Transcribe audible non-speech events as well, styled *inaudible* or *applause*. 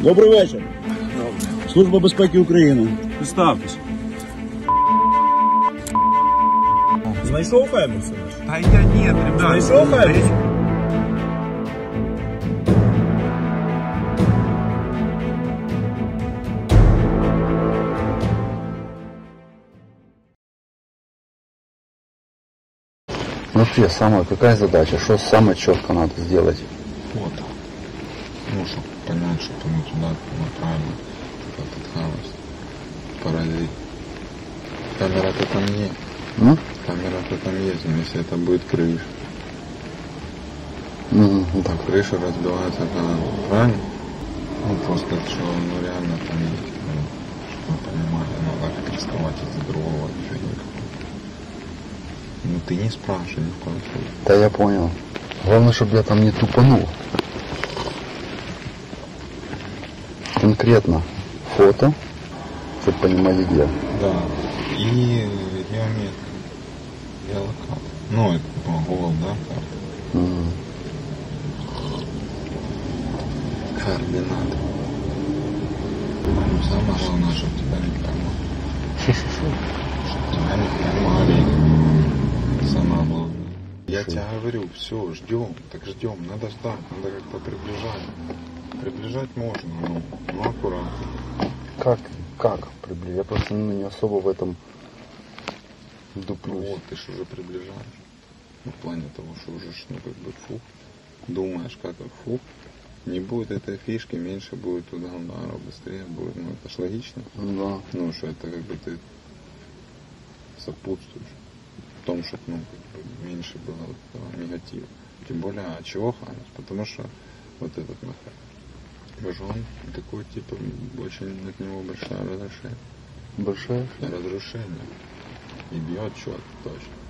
Добрий вечір. Служба безпеки України. Представтесь. Знайшов Хаймерса? Да я нет, ребят. Знайшов Хаймерса? Вообще, самая какая задача? Что самое четко надо сделать? фото. Ну, чтобы понять, что мы туда направили этот хаос. Поразить. Камера-то там нет. М? Камера-то там есть, но если это будет крыша. М, ну Так, так. крыша разбивается когда правильно? Ну, просто что, ну, реально там есть. Ну, чтобы понимали, ну, так рисковать из-за другого никакого. Ну, ты не спрашивай коем случае. Да я понял. Главное, чтобы я там не тупанул. Конкретно фото, чтобы понимать где. Да. И геометрия. Геолокатор. Ну, это ну, Google, да, карта. М, Координаты. Ну, Самое главное, чтобы тебя не поймали. *laughs* Чтобы тебя не поймали. Я тебе говорю, все, ждем, так ждем, надо ждать, надо как-то приближать. Приближать можно, ну, ну аккуратно. Как? Как? Приблизительно. Я просто ну, не особо в этом дуплюсь. вот, ты ж уже приближаешь. Ну, в плане того, что уже, ну, как бы, фу, думаешь, как фу. Не будет этой фишки, меньше будет туда ударов, быстрее будет. Ну, это ж логично. Ну Да. Ну, что это как бы ты сопутствуешь том, чтобы, ну, меньше было вот этого негатива. Тем более, а чего Ханус? Потому что вот этот. Рожон такой, типа, очень от него большая разрушение. Большая? разрушение. И бьет четко, точно.